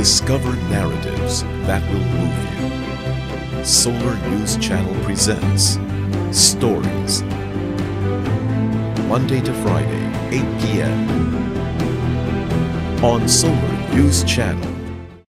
Discover narratives that will move you. Solar News Channel presents Stories. Monday to Friday, 8 p.m. On Solar News Channel.